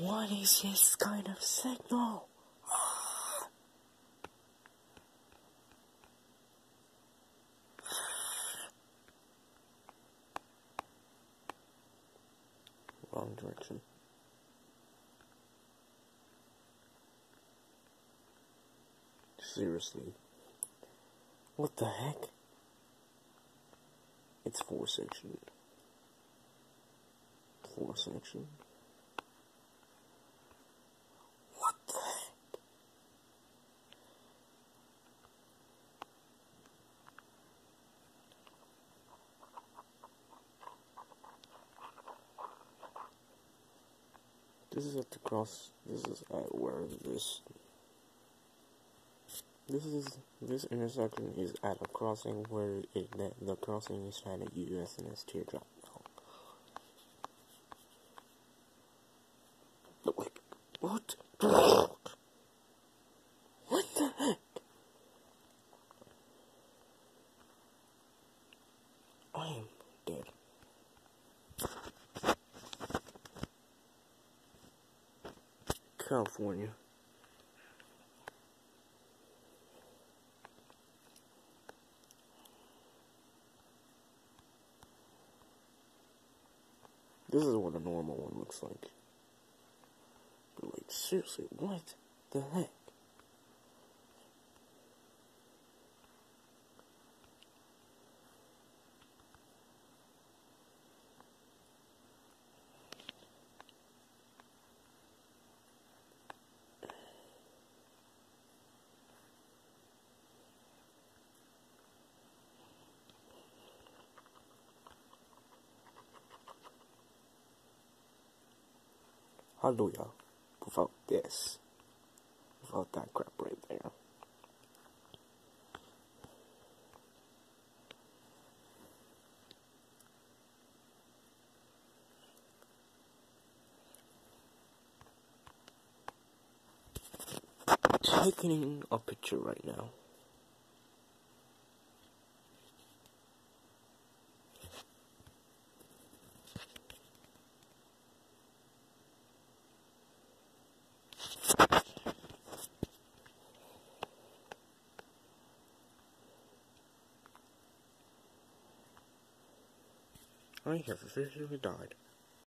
What is this kind of signal? Wrong direction. Seriously. What the heck? It's four section. Four section. This is at the cross. This is at where this. This is this intersection is at a crossing where it the, the crossing is at a USNS teardrop. now. But wait, what? What the heck? I am dead. California. This is what a normal one looks like. But like, seriously, what the heck? Hallelujah. Without this. Without that crap right there. Taking a picture right now. I have officially died.